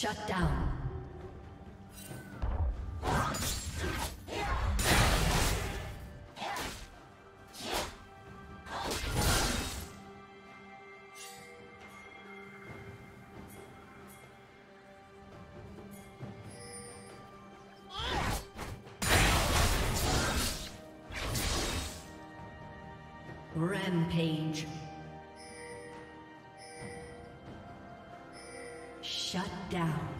Shut down. Rampage. Shut down.